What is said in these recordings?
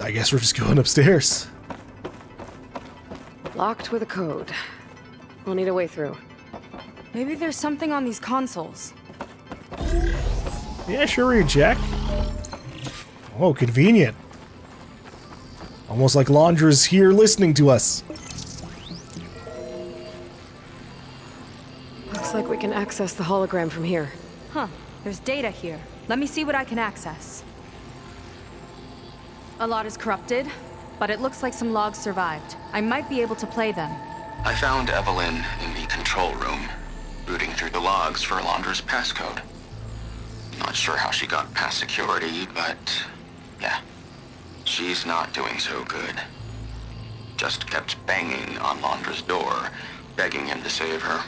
I guess we're just going upstairs. Locked with a code. We'll need a way through. Maybe there's something on these consoles. Yeah, sure, read, Jack. Oh, convenient. Almost like Londra's here listening to us. Looks like we can access the hologram from here. Huh, there's data here. Let me see what I can access. A lot is corrupted, but it looks like some logs survived. I might be able to play them. I found Evelyn in the control room, rooting through the logs for Alondra's passcode. Not sure how she got past security, but yeah, she's not doing so good. Just kept banging on Londra's door, begging him to save her.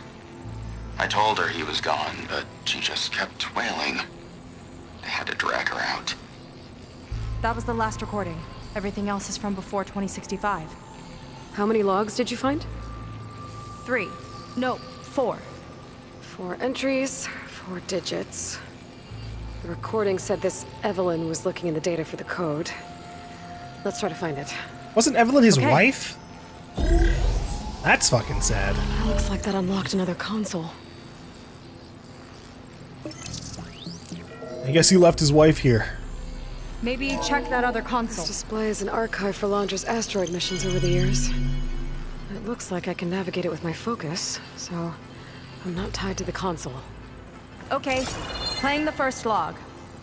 I told her he was gone, but she just kept wailing. They had to drag her out. That was the last recording. Everything else is from before 2065. How many logs did you find? Three. No, four. Four entries, four digits. The recording said this Evelyn was looking in the data for the code. Let's try to find it. Wasn't Evelyn his Okay. wife? That's fucking sad. Looks like that unlocked another console. I guess he left his wife here. Maybe check that other console. This display is an archive for Londra's asteroid missions over the years. It looks like I can navigate it with my focus, so I'm not tied to the console. Okay, playing the first log.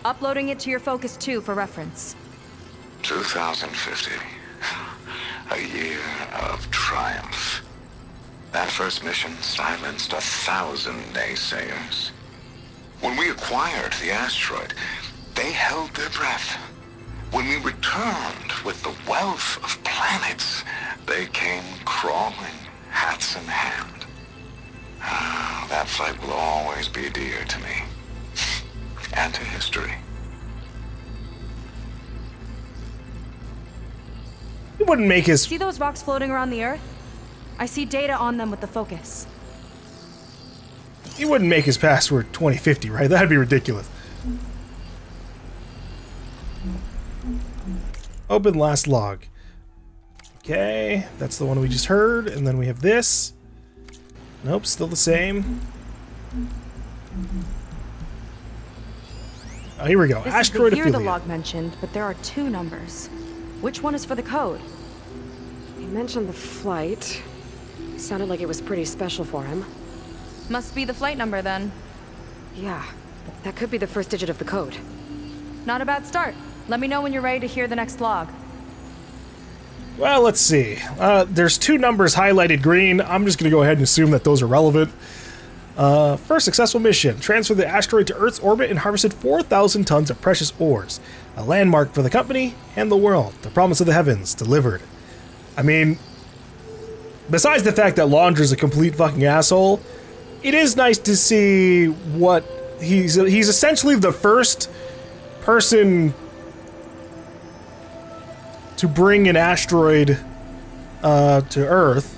Uploading it to your Focus 2 for reference. 2050. A year of triumph. That first mission silenced a thousand naysayers. When we acquired the asteroid, they held their breath. When we returned with the wealth of planets, they came crawling, hats in hand. Ah, that flight will always be dear to me. And to history. He wouldn't make his. See those rocks floating around the Earth? I see data on them with the Focus. He wouldn't make his password 2050, right? That'd be ridiculous. Open last log. Okay, that's the one we just heard, and then we have this. Nope, still the same. Oh, here we go. This Asteroid is the year the log mentioned, but there are two numbers. Which one is for the code? He mentioned the flight. Sounded like it was pretty special for him. Must be the flight number then. Yeah, that could be the first digit of the code. Not a bad start. Let me know when you're ready to hear the next log. Well, let's see. Uh, there's two numbers highlighted green. I'm just going to go ahead and assume that those are relevant. Uh, first successful mission transferred the asteroid to Earth's orbit and harvested 4,000 tons of precious ores. A landmark for the company and the world. The promise of the heavens delivered. I mean, besides the fact that Londra's a complete fucking asshole, it is nice to see what he's. He's essentially the first person to bring an asteroid uh, to Earth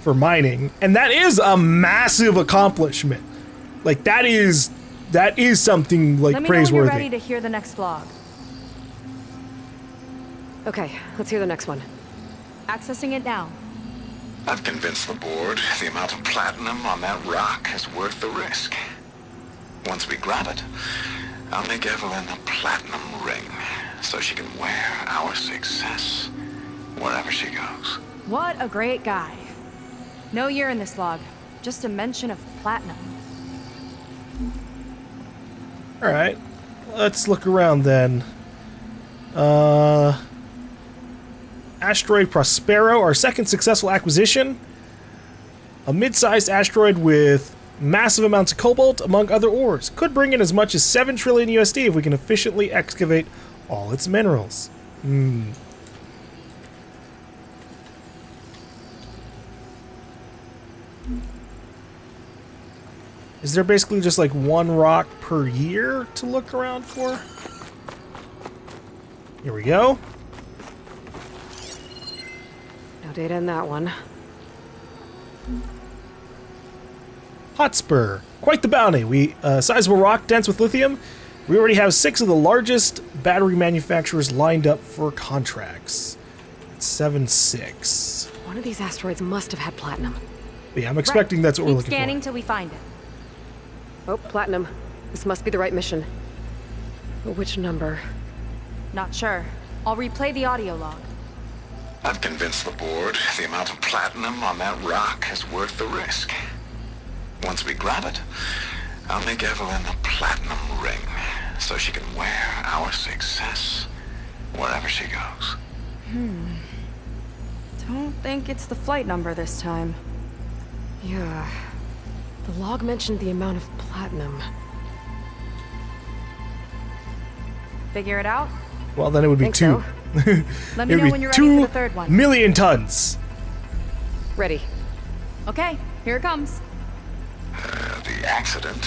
for mining, and that is a massive accomplishment. Like that is that is something like Let me know when you're ready to hear the next log. Okay, let's hear the next one. Accessing it now. I've convinced the board the amount of platinum on that rock is worth the risk. Once we grab it, I'll make Evelyn a platinum ring so she can wear our success wherever she goes. What a great guy. No year in this log. Just a mention of platinum. All right, let's look around then. Uh, asteroid Prospero, our second successful acquisition. A mid-sized asteroid with massive amounts of cobalt, among other ores. Could bring in as much as 7 trillion USD if we can efficiently excavate all its minerals. Hmm. Is there basically just like one rock per year to look around for? Here we go. No data in that one. Hotspur. Quite the bounty. We uh, sizable rock dense with lithium. We already have six of the largest battery manufacturers lined up for contracts. That's seven six. One of these asteroids must have had platinum. Yeah, I'm expecting that's what Keep we're looking scanning for. till we find it. Oh, platinum. This must be the right mission. But which number? Not sure. I'll replay the audio log. I've convinced the board the amount of platinum on that rock is worth the risk. Once we grab it, I'll make Evelyn a platinum ring so she can wear our success wherever she goes. Hmm. Don't think it's the flight number this time. Yeah. The log mentioned the amount of platinum. Figure it out? Well, then it would be Think two. so. Let me know when you're ready for the third one. million tons. Ready. Okay, here it comes. Uh, the accident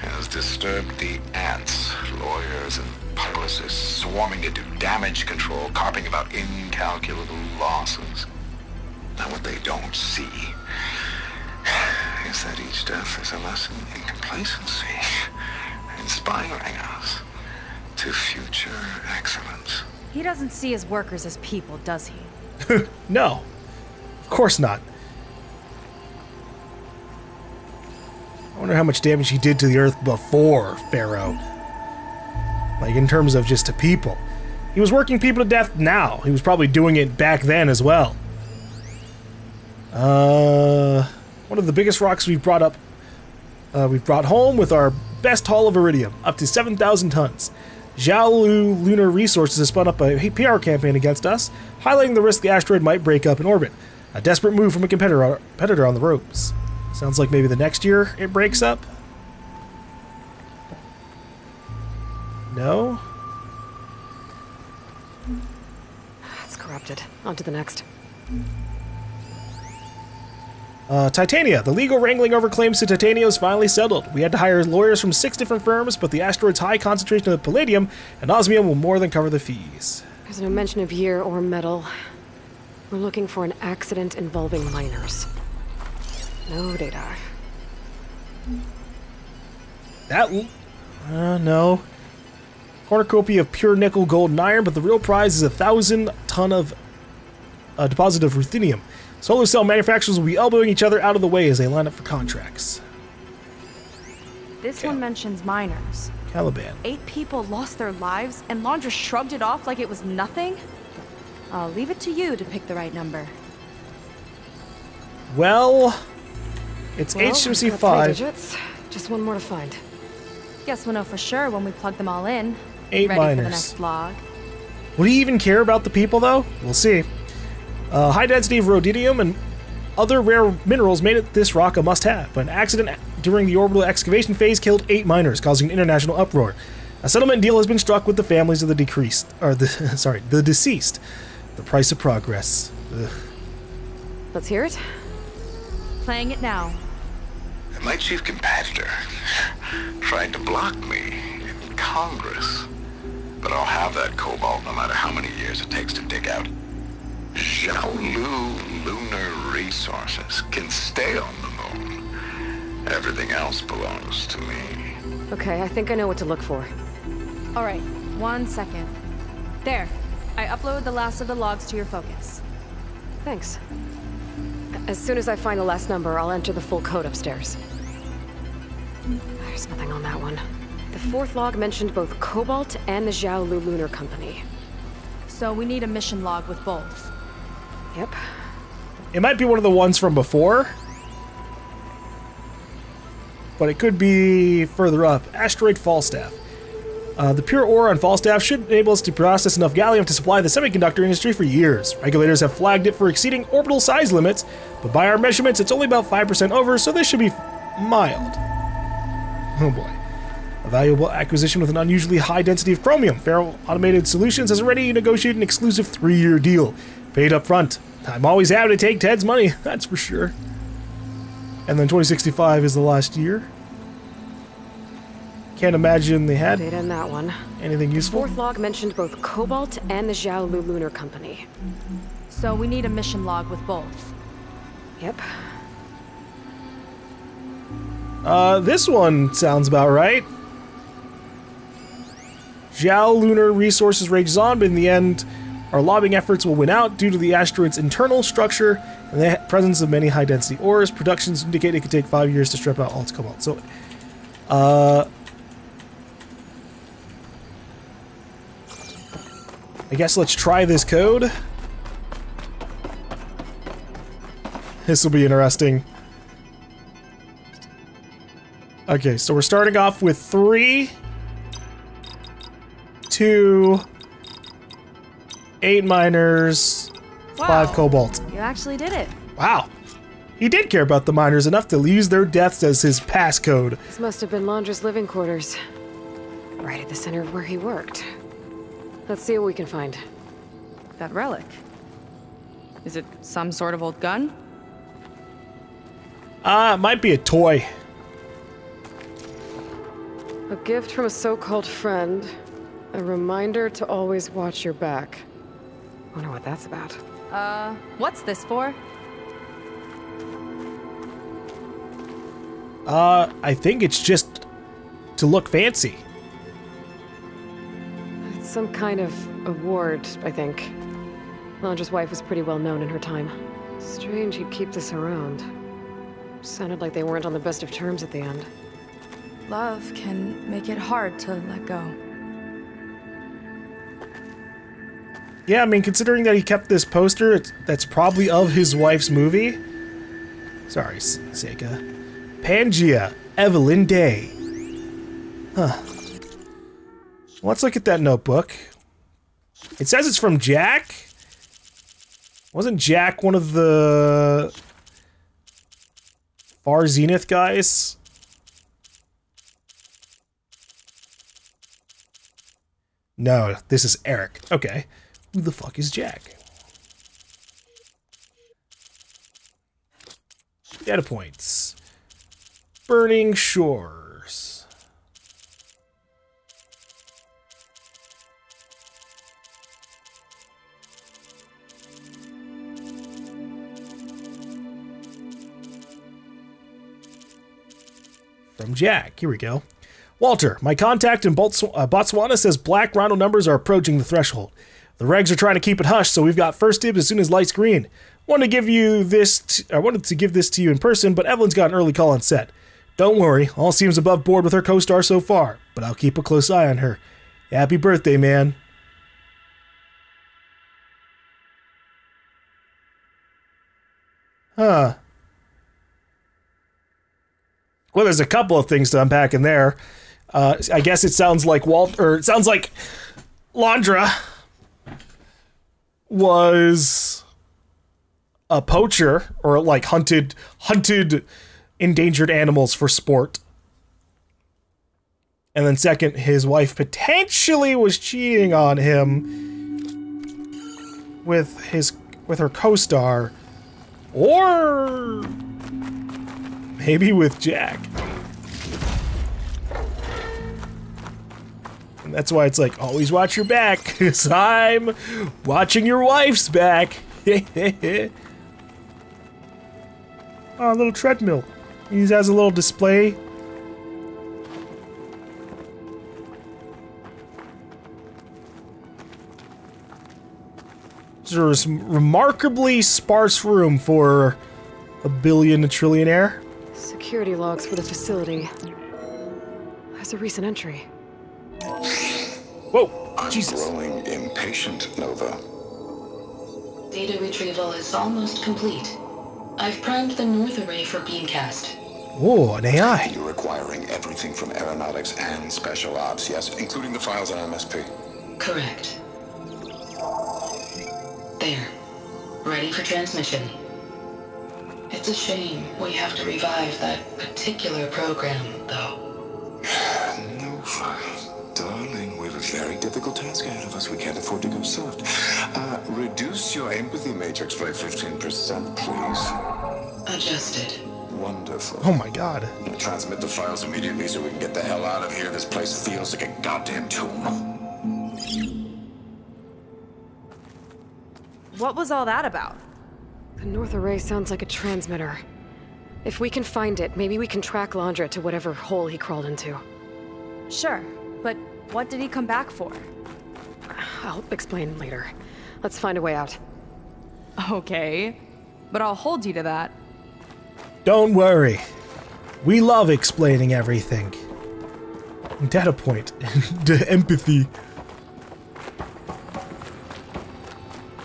has disturbed the ants, lawyers and publicists swarming to do damage control, carping about incalculable losses. Now what they don't see is that each death is a lesson in complacency, inspiring us to future excellence. He doesn't see his workers as people, does he? No, of course not. I wonder how much damage he did to the Earth before Faro. Like, in terms of just to people. He was working people to death now. He was probably doing it back then as well. Uh, one of the biggest rocks we've brought up, uh, we've brought home with our best haul of iridium, up to 7,000 tons. Jiaolu Lunar Resources has spun up a PR campaign against us, highlighting the risk the asteroid might break up in orbit. A desperate move from a competitor on the ropes. Sounds like maybe the next year it breaks up. No? It's corrupted. On to the next. Uh, Titania. The legal wrangling over claims to Titania is finally settled. We had to hire lawyers from six different firms, but the asteroid's high concentration of palladium and osmium will more than cover the fees. There's no mention of year or metal. We're looking for an accident involving miners. No data. That. l- Uh, no. Cornucopia of pure nickel, gold, and iron, but the real prize is a thousand ton of a deposit of ruthenium. Solar cell manufacturers will be elbowing each other out of the way as they line up for contracts. This one mentions miners. Caliban. Eight people lost their lives, and Londra shrugged it off like it was nothing? I'll leave it to you to pick the right number. Well, it's Well, HMC we've got three 5. digits. Just one more to find. Guess we'll know for sure when we plug them all in. Eight Ready for the miners. next log. Would he even care about the people, though? We'll see. Uh, high density of rhodium and other rare minerals made it this rock a must have, but an accident during the orbital excavation phase killed eight miners, causing an international uproar. A settlement deal has been struck with the families of the decreased, or the sorry, the deceased. The price of progress. Ugh. Let's hear it. Playing it now. My chief competitor tried to block me in Congress. But I'll have that cobalt no matter how many years it takes to dig out. Jiaolu Lunar Resources can stay on the moon. Everything else belongs to me. Okay, I think I know what to look for. All right, one second. There. I uploaded the last of the logs to your focus. Thanks. As soon as I find the last number, I'll enter the full code upstairs. There's nothing on that one. The fourth log mentioned both Cobalt and the Jiaolu Lunar Company. So we need a mission log with both. Yep. It might be one of the ones from before, but it could be further up. Asteroid Falstaff. Uh, the pure ore on Falstaff should enable us to process enough gallium to supply the semiconductor industry for years. Regulators have flagged it for exceeding orbital size limits, but by our measurements, it's only about 5% over, so this should be mild. Oh boy. A valuable acquisition with an unusually high density of chromium. Faro Automated Solutions has already negotiated an exclusive three year deal. Paid up front. I'm always happy to take Ted's money, that's for sure. And then 2065 is the last year. Can't imagine they had Data in that one. anything useful. Fourth log mentioned both Cobalt and the Jiaolu Lunar Company. So we need a mission log with both. Yep. Uh, this one sounds about right. Zhao lunar resources rage on, but in the end, our lobbying efforts will win out due to the asteroid's internal structure and the presence of many high density ores. Productions indicate it could take five years to strip out all its cobalt. So, uh. I guess let's try this code. This will be interesting. Okay, so we're starting off with three, two, eight miners, five cobalt. You actually did it. Wow. He did care about the miners enough to use their deaths as his passcode. This must have been Londra's living quarters. Right at the center of where he worked. Let's see what we can find. That relic. Is it some sort of old gun? Ah, it might be a toy. A gift from a so-called friend. A reminder to always watch your back. Wonder what that's about. Uh, what's this for? Uh, I think it's just to look fancy. It's some kind of award, I think. Londra's wife was pretty well known in her time. Strange he'd keep this around. Sounded like they weren't on the best of terms at the end. Love can make it hard to let go. Yeah, I mean, considering that he kept this poster, that's probably of his wife's movie. Sorry, S- Seyka. Pangaea, Evelyn Day. Huh. Let's look at that notebook. It says it's from Jack. Wasn't Jack one of the Far Zenith guys? No, this is Eric. Okay. Who the fuck is Jack? Data points. Burning Shores. From Jack. Here we go. Walter, my contact in Botsw- uh, Botswana says black rhino numbers are approaching the threshold. The regs are trying to keep it hush, so we've got first dibs as soon as lights green. Wanted to give you this. T- I wanted to give this to you in person, but Evelyn's got an early call on set. Don't worry, all seems above board with her co-star so far, but I'll keep a close eye on her. Happy birthday, man. Huh. Well, there's a couple of things to unpack in there. Uh, I guess it sounds like Walt, or it sounds like Londra was a poacher or like hunted hunted endangered animals for sport. And then second, his wife potentially was cheating on him with his with her co-star or maybe with Jack. That's why it's like always watch your back cuz I'm watching your wife's back. oh, a little treadmill. He has a little display. There's remarkably sparse room for a billion a trillionaire. Security logs for the facility. There's a recent entry. Whoa, I'm Jesus. growing impatient, Nova. Data retrieval is almost complete. I've primed the North Array for beamcast. Oh, an AI. You're requiring everything from aeronautics and special ops, yes, including the files on MSP. Correct. There. Ready for transmission. It's a shame we have to revive that particular program, though. Difficult task ahead of us. We can't afford to go soft. Uh, reduce your empathy matrix by 15%, please. Adjusted. Wonderful. Oh my god. Transmit the files immediately so we can get the hell out of here. This place feels like a goddamn tomb. What was all that about? The North Array sounds like a transmitter. If we can find it, maybe we can track Londra to whatever hole he crawled into. Sure, but What did he come back for? I'll explain later. Let's find a way out. Okay, but I'll hold you to that. Don't worry. We love explaining everything. Data point. the empathy.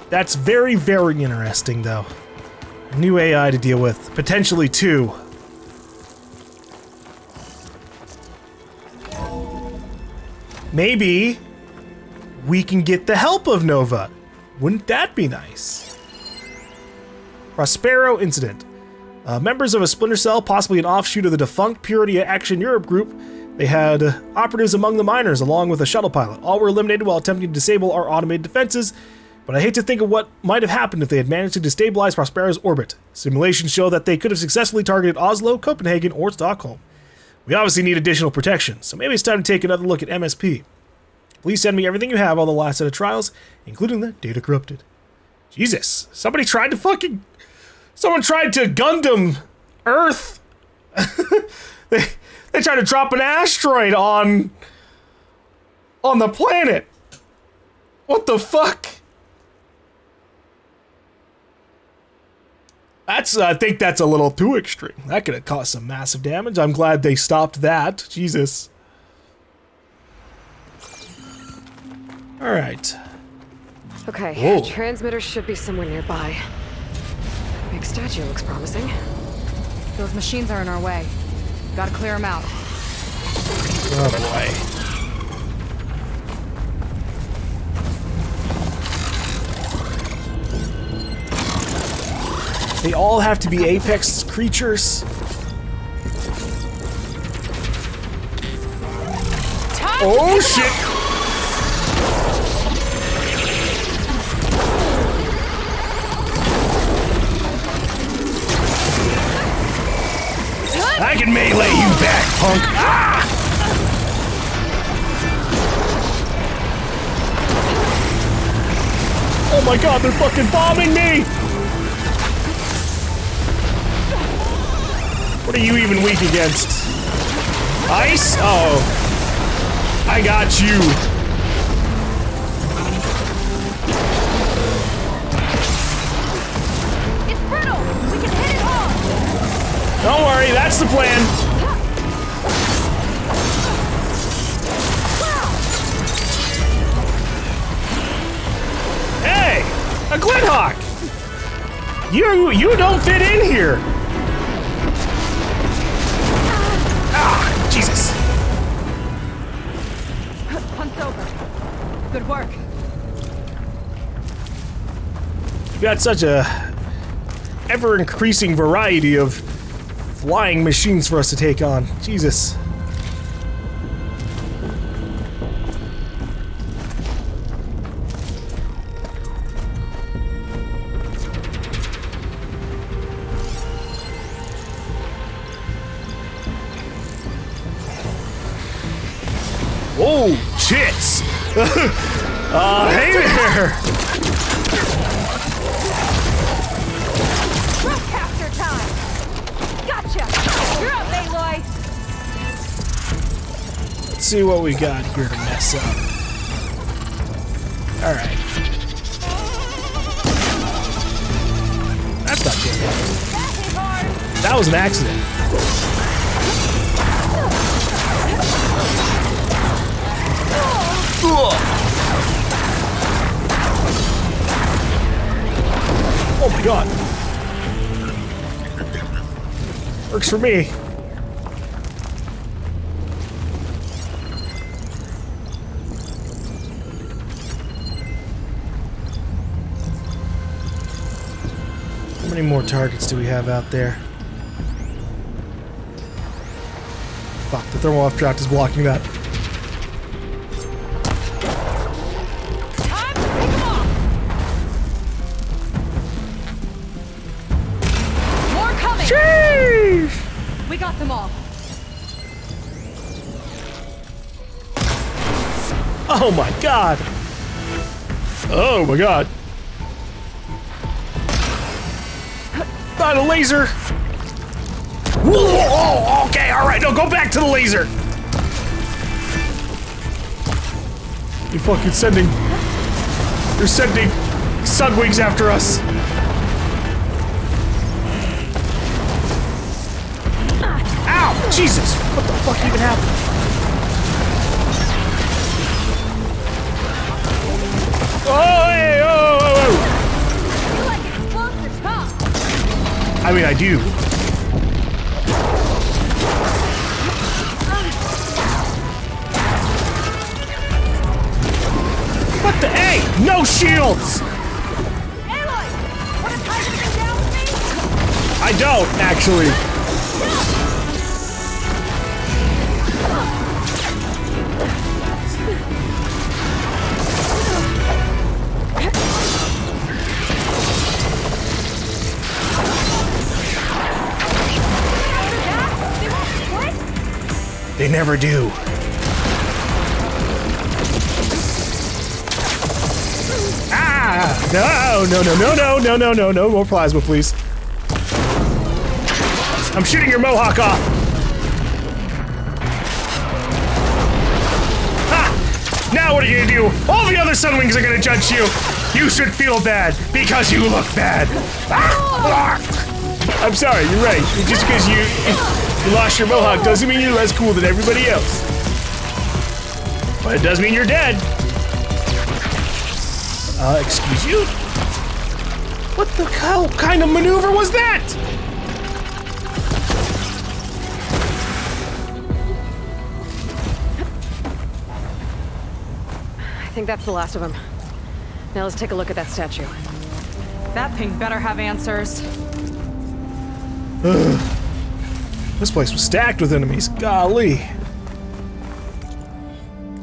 That's very, very interesting, though. A new AI to deal with. Potentially two. Maybe we can get the help of Nova. Wouldn't that be nice? Prospero Incident. Uh, members of a Splinter Cell, possibly an offshoot of the defunct Purity Action Europe group, they had operatives among the miners along with a shuttle pilot. All were eliminated while attempting to disable our automated defenses, but I hate to think of what might have happened if they had managed to destabilize Prospero's orbit. Simulations show that they could have successfully targeted Oslo, Copenhagen, or Stockholm. We obviously need additional protection, so maybe it's time to take another look at MSP. Please send me everything you have on the last set of trials, including the data corrupted. Jesus, somebody tried to fucking. Someone tried to Gundam Earth. they they tried to drop an asteroid on on the planet. What the fuck? That's I think that's a little too extreme. That could have caused some massive damage. I'm glad they stopped that. Jesus. All right. Okay, Whoa. transmitter should be somewhere nearby. Big statue looks promising. Those machines are in our way. Gotta clear them out. Oh boy. They all have to be apex creatures. Oh shit! I can melee you back, punk! Ah! Oh my god, they're fucking bombing me! What are you even weak against? Ice? Oh. I got you. It's! We can hit it hard! Don't worry, that's the plan. Hey! A Glinthawk! You you don't fit in here! Got such a ever increasing variety of flying machines for us to take on. Jesus. Whoa, chits! uh, hey there! Let's see what we got here to mess up. Alright. That's not good. That! That was an accident. Oh my god. Works for me. Many more targets do we have out there? Fuck, the thermal off draft is blocking that. Time to pick 'em off! More coming! Sheesh! We got them all. Oh my god! Oh my god! Not a laser! Whoa, oh, okay, alright, no, go back to the laser! You're fucking sending. You're sending sunwings after us. Ow! Jesus! What the fuck even happened? Oh, hey, oh, oh, oh I mean, I do. What the? Hey! No shields! Aloy! Wanna tie something down with me? I don't, actually. Never do. Ah! No, no, no, no, no, no, no, no, no more plasma, please. I'm shooting your mohawk off. Now what are you gonna do? All the other Sunwings are gonna judge you. You should feel bad because you look bad. Ah! I'm sorry, you're right. Just because you you lost your mohawk doesn't mean you're less cool than everybody else. But it does mean you're dead. Uh, excuse you? What the hell kind of maneuver was that? I think that's the last of them. Now let's take a look at that statue. That thing better have answers. This place was stacked with enemies. Golly.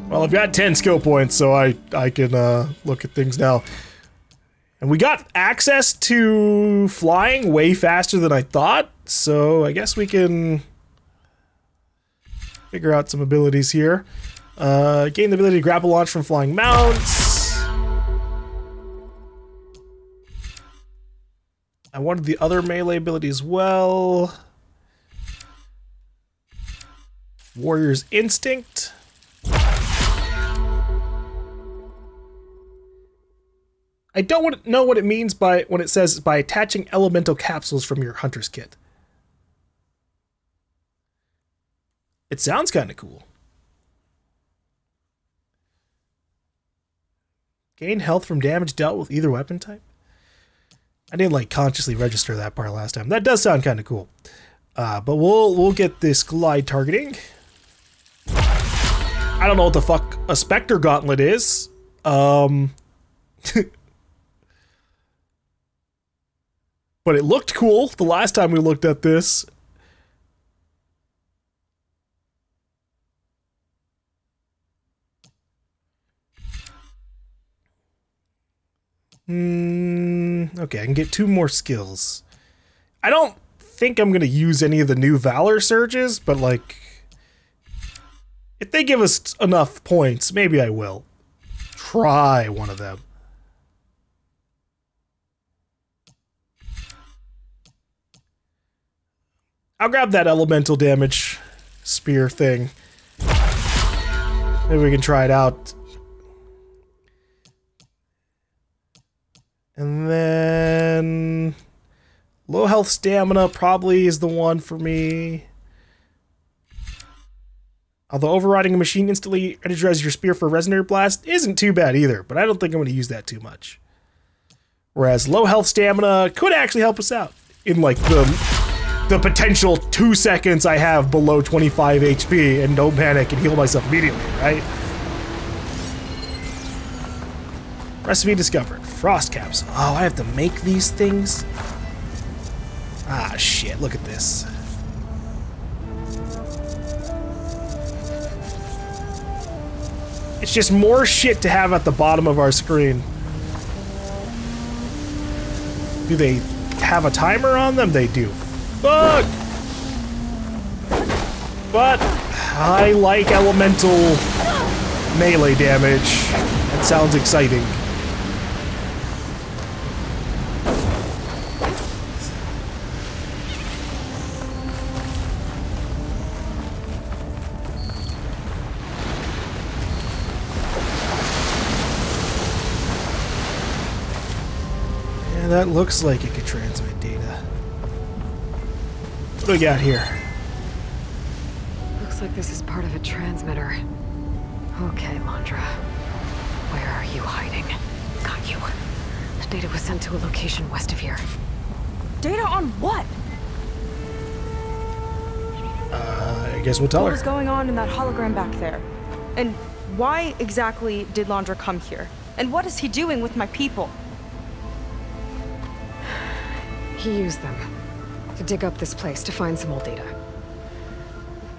Well, I've got 10 skill points, so I, I can uh, look at things now. And we got access to flying way faster than I thought, so I guess we can figure out some abilities here. Uh, gain the ability to grapple launch from flying mounts. I wanted the other melee ability as well. Warrior's Instinct. I don't want- know what it means by when it says by attaching elemental capsules from your hunter's kit. It sounds kind of cool. Gain health from damage dealt with either weapon type. I didn't like consciously register that part last time. That does sound kind of cool. Uh, but we'll we'll get this glide targeting. I don't know what the fuck a Spectre Gauntlet is. Um, but it looked cool the last time we looked at this. Hmm. Okay, I can get two more skills. I don't think I'm gonna use any of the new Valor surges, but like, if they give us enough points, maybe I will try one of them. I'll grab that elemental damage spear thing. Maybe we can try it out. And then low health stamina probably is the one for me. Although overriding a machine instantly energizes your spear for a resonator blast isn't too bad either, but I don't think I'm going to use that too much. Whereas low health stamina could actually help us out in like the the potential two seconds I have below 25 HP and don't panic and heal myself immediately, right? Recipe discovered. Frost caps. Oh, I have to make these things? Ah, shit. Look at this. It's just more shit to have at the bottom of our screen. Do they have a timer on them? They do. Fuck! But I like elemental melee damage. That sounds exciting. That looks like it could transmit data. What do we got here? Looks like this is part of a transmitter. Okay, Londra. Where are you hiding? Got you. The data was sent to a location west of here. Data on what? Uh, I guess we'll tell What her. was going on in that hologram back there? And why exactly did Londra come here? And what is he doing with my people? He used them to dig up this place to find some old data.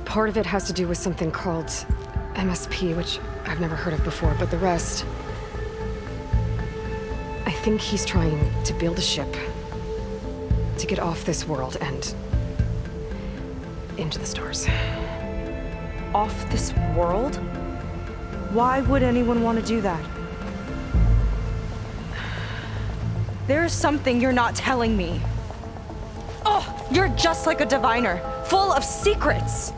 Part of it has to do with something called MSP, which I've never heard of before, but the rest. I think he's trying to build a ship to get off this world and into the stars. Off this world? Why would anyone want to do that? There's something you're not telling me. You're just like a diviner, full of secrets.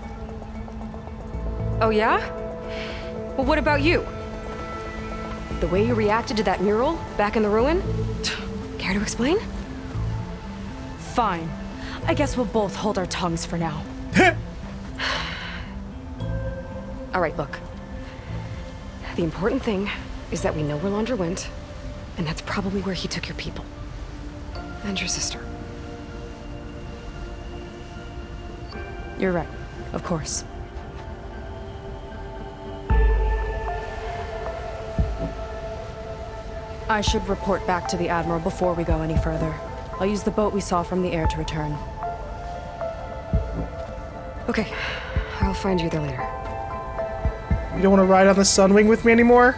Oh, yeah? Well, what about you? The way you reacted to that mural back in the ruin? Care to explain? Fine. I guess we'll both hold our tongues for now. All right, look. The important thing is that we know where Londra went, and that's probably where he took your people. And your sister. You're right, of course. I should report back to the Admiral before we go any further. I'll use the boat we saw from the air to return. Okay, I'll find you there later. You don't want to ride on the Sunwing with me anymore?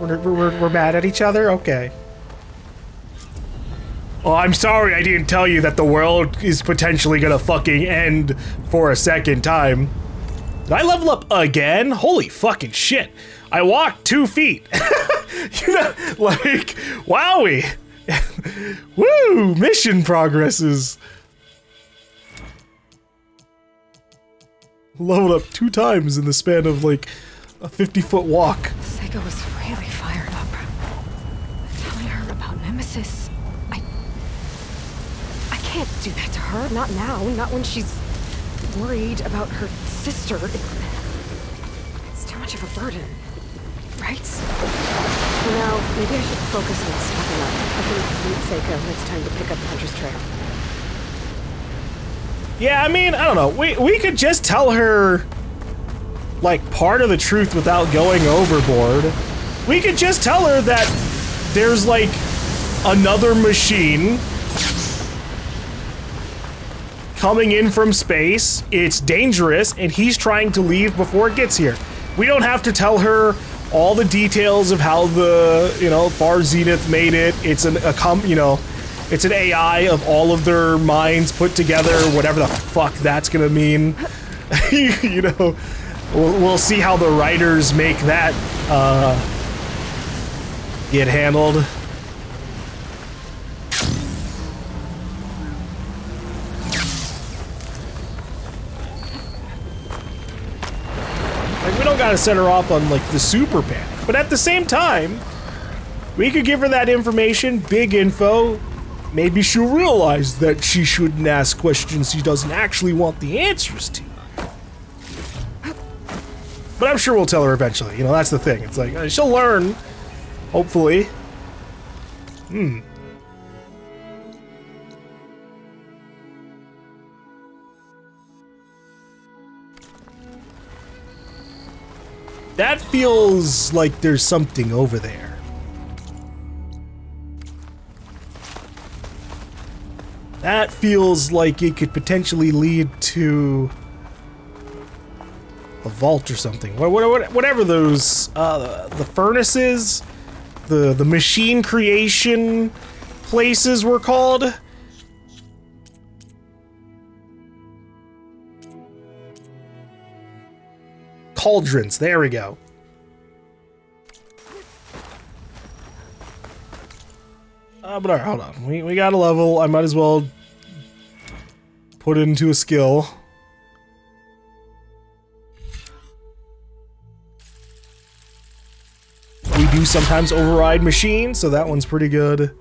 We're, we're, we're mad at each other? Okay. Oh, I'm sorry I didn't tell you that the world is potentially gonna fucking end for a second time. Did I level up again? Holy fucking shit. I walked two feet. you know, like, wowie. Woo! Mission progresses. Leveled up two times in the span of like a 50 foot walk. Seyka was really do that to her. Not now. Not when she's worried about her sister. It's too much of a burden. Right? For now, maybe I should focus on stepping up. I can meet Seyka when it's time to pick up the Hunter's Trail. Yeah, I mean, I don't know. We we could just tell her like part of the truth without going overboard. We could just tell her that there's like another machine coming in from space. It's dangerous and he's trying to leave before it gets here. We don't have to tell her all the details of how the, you know, Far Zenith made it. It's an a com, you know, it's an AI of all of their minds put together, whatever the fuck that's gonna mean. you know, we'll, we'll see how the writers make that uh, get handled. Don't gotta set her off on, like, the super panic. But at the same time, we could give her that information, big info. Maybe she'll realize that she shouldn't ask questions she doesn't actually want the answers to. But I'm sure we'll tell her eventually. You know, that's the thing. It's like, she'll learn, hopefully. Hmm. That feels like there's something over there. That feels like it could potentially lead to a vault or something. What, what, whatever those uh, the furnaces, the the machine creation places were called. Cauldrons. There we go. Uh, but alright, hold on. We, we got a level. I might as well put it into a skill. We do sometimes override machines, so that one's pretty good.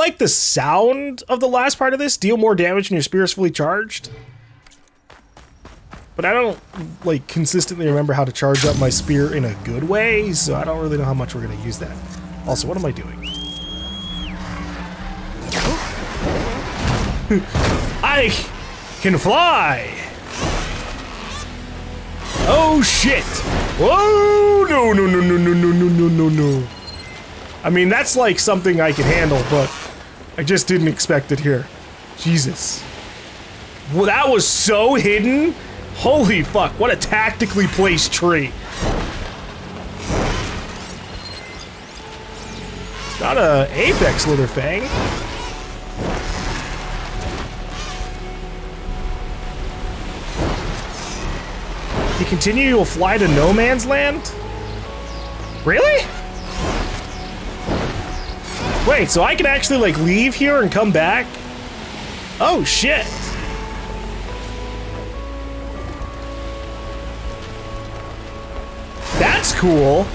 Like the sound of the last part of this. Deal more damage when your spear is fully charged. But I don't, like, consistently remember how to charge up my spear in a good way, so I don't really know how much we're going to use that. Also, what am I doing? I can fly! Oh shit! Whoa! No, no, no, no, no, no, no, no, no, no. I mean, that's like something I can handle, but I just didn't expect it here. Jesus. Well, that was so hidden. Holy fuck, what a tactically placed tree. Not a apex Slitherfang. You continue, you'll fly to no man's land? Really? Wait, so I can actually like leave here and come back? Oh shit. That's cool.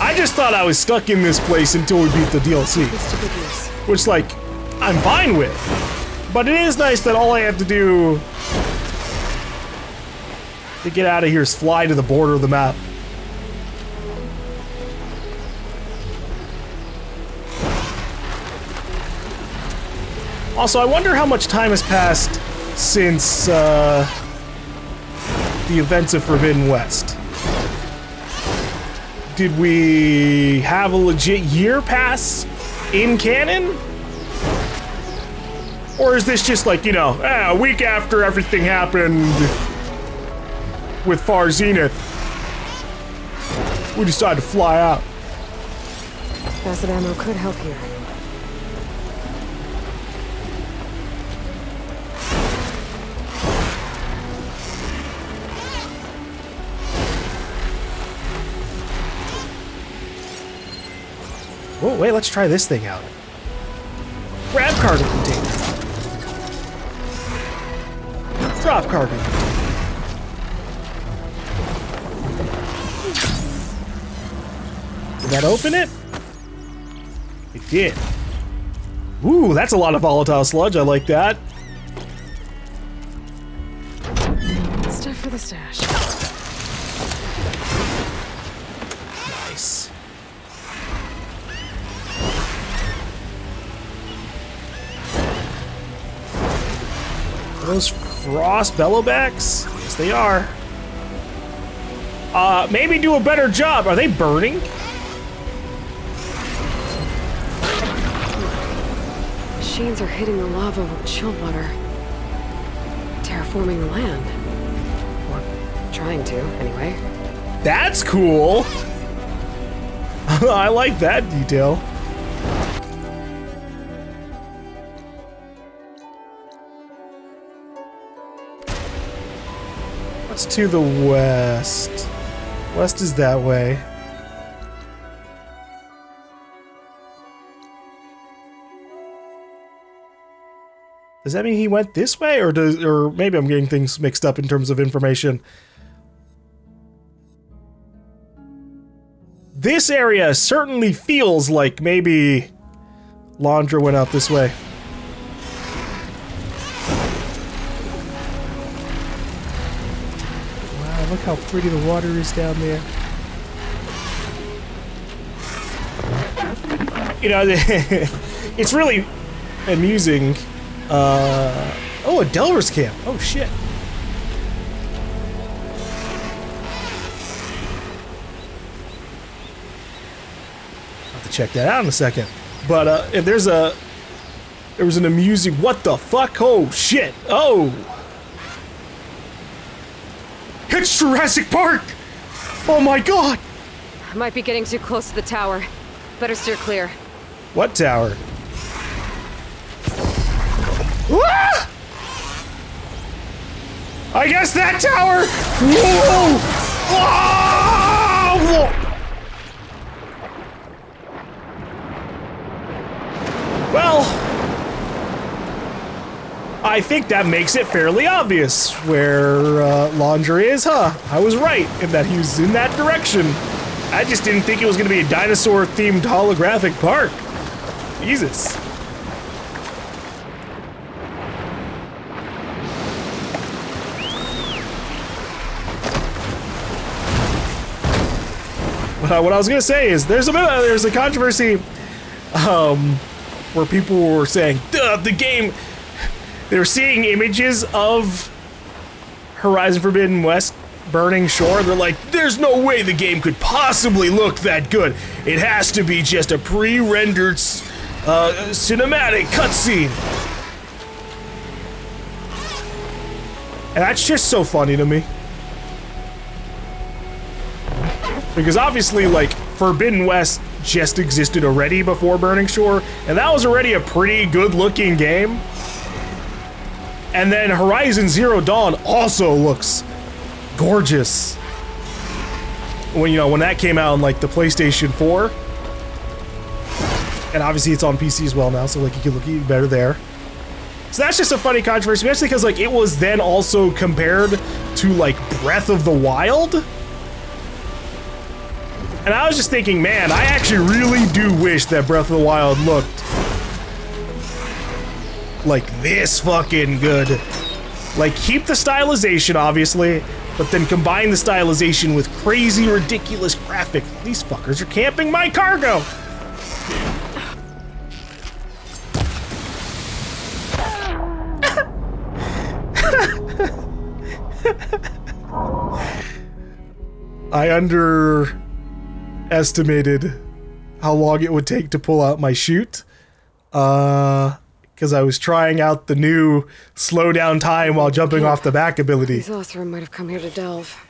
I just thought I was stuck in this place until we beat the DLC. Which, like, I'm fine with. But it is nice that all I have to do to get out of here is fly to the border of the map. Also, I wonder how much time has passed since uh, the events of Forbidden West. Did we have a legit year pass in canon? Or is this just like, you know, ah, a week after everything happened with Far Zenith? We decided to fly out. Acid ammo could help here. Wait, let's try this thing out. Grab cargo container. Drop cargo. Did that open it? It did. Ooh, that's a lot of volatile sludge. I like that. Frost bellowbacks? Yes, they are. Uh, maybe do a better job. Are they burning? Machines are hitting the lava with chill water. Terraforming the land. Or trying to, anyway. That's cool. I like that detail. What's to the west? West is that way. Does that mean he went this way, or does, or maybe I'm getting things mixed up in terms of information? This area certainly feels like maybe Londra went out this way. How pretty the water is down there. You know, it's really amusing. Uh, oh, a Delver's camp. Oh, shit. i have to check that out in a second. But uh, if there's a, there was an amusing. What the fuck? Oh shit! Oh, it's Jurassic Park! Oh my god! I might be getting too close to the tower. Better steer clear. What tower? Ah! I guess that tower. Whoa! Whoa! Well, I think that makes it fairly obvious where uh, Londra is, huh? I was right in that he was in that direction. I just didn't think it was going to be a dinosaur-themed holographic park. Jesus. Uh, what I was gonna say is there's a bit of, there's a controversy um, where people were saying the game they were seeing images of Horizon Forbidden West Burning Shore. They're like, there's no way the game could possibly look that good. It has to be just a pre-rendered uh, cinematic cutscene. And that's just so funny to me. Because obviously, like, Forbidden West just existed already before Burning Shore, and that was already a pretty good looking game. And then Horizon Zero Dawn also looks gorgeous. When you know when that came out on like the PlayStation 4. And obviously it's on PC as well now, so like you can look even better there. So that's just a funny controversy, especially because like it was then also compared to like Breath of the Wild. And I was just thinking, man, I actually really do wish that Breath of the Wild looked like this fucking good. Like, keep the stylization, obviously, but then combine the stylization with crazy, ridiculous graphics. These fuckers are camping my cargo! I underestimated how long it would take to pull out my chute. Uh, because I was trying out the new slow down time while jumping off the back ability. These might have come here to delve.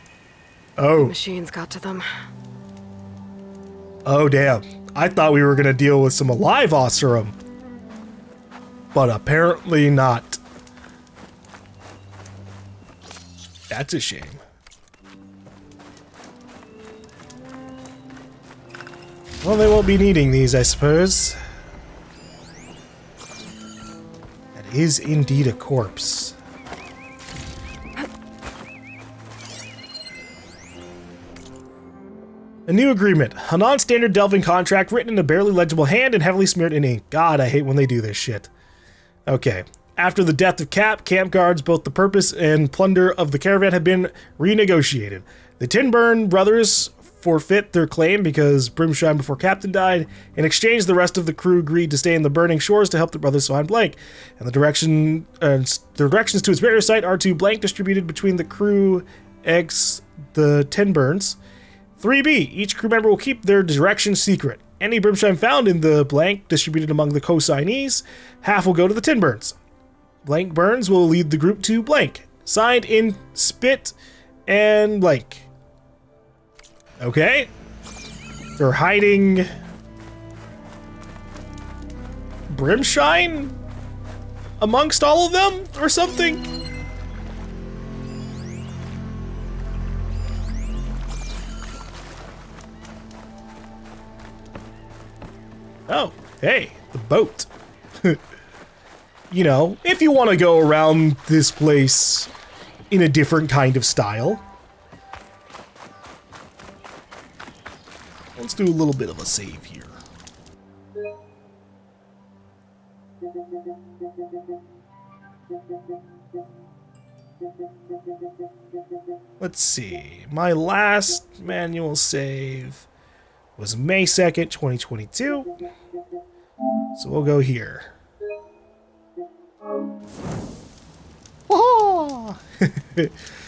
Oh. The machines got to them. Oh, damn. I thought we were going to deal with some alive Oseram. But apparently not. That's a shame. Well, they won't be needing these, I suppose. Is indeed a corpse. A new agreement. A non-standard delving contract written in a barely legible hand and heavily smeared in ink. God, I hate when they do this shit. Okay. After the death of Cap, camp guards, both the purpose and plunder of the caravan have been renegotiated. The Tinburn brothers forfeit their claim because Brimshine before Captain died. In exchange, the rest of the crew agreed to stay in the burning shores to help the brothers find Blank. And the direction, uh, the directions to its burial site are to Blank distributed between the crew, X, the Tinburns. 3B. Each crew member will keep their direction secret. Any Brimshine found in the blank distributed among the co-signees, half will go to the Tinburns. Blank Burns will lead the group to blank. Signed in Spit and blank. Okay. They're hiding... Brimshine? Amongst all of them? Or something? Oh, hey, the boat. you know, if you want to go around this place in a different kind of style. Do a little bit of a save here. Let's see. My last manual save was May 2nd, 2022. So we'll go here.